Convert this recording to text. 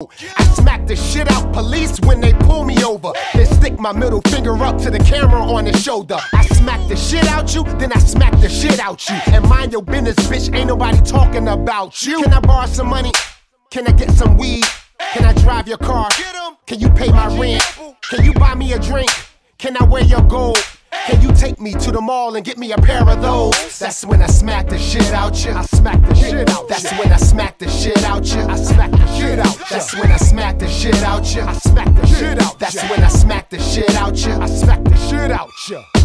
I smack the shit out police when they pull me over. Then stick my middle finger up to the camera on the shoulder. I smack the shit out you, then I smack the shit out you. And mind your business, bitch, ain't nobody talking about you. Can I borrow some money? Can I get some weed? Can I drive your car? Can you pay my rent? Can you buy me a drink? Can I wear your gold? Can you take me to the mall and get me a pair of those? That's when I smack the shit out you. I smack the shit out. That's when I smack the shit That's when I smack the shit out you. I smack the shit out. That's when I smack the shit out you. I smack the shit out you.